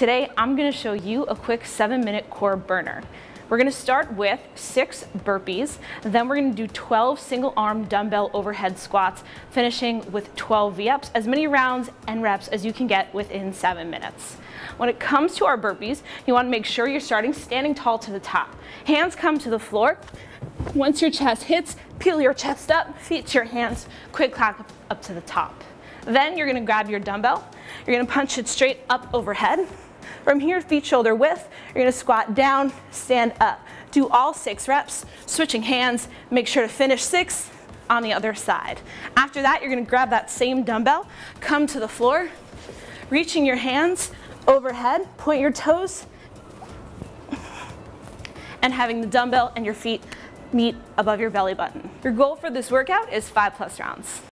Today, I'm gonna show you a quick seven minute core burner. We're gonna start with six burpees, then we're gonna do 12 single arm dumbbell overhead squats, finishing with 12 V-ups, as many rounds and reps as you can get within seven minutes. When it comes to our burpees, you wanna make sure you're starting standing tall to the top. Hands come to the floor. Once your chest hits, peel your chest up, feet to your hands, quick clap up to the top. Then you're gonna grab your dumbbell, you're gonna punch it straight up overhead, from here, feet shoulder width, you're gonna squat down, stand up. Do all six reps, switching hands, make sure to finish six on the other side. After that, you're gonna grab that same dumbbell, come to the floor, reaching your hands overhead, point your toes, and having the dumbbell and your feet meet above your belly button. Your goal for this workout is five plus rounds.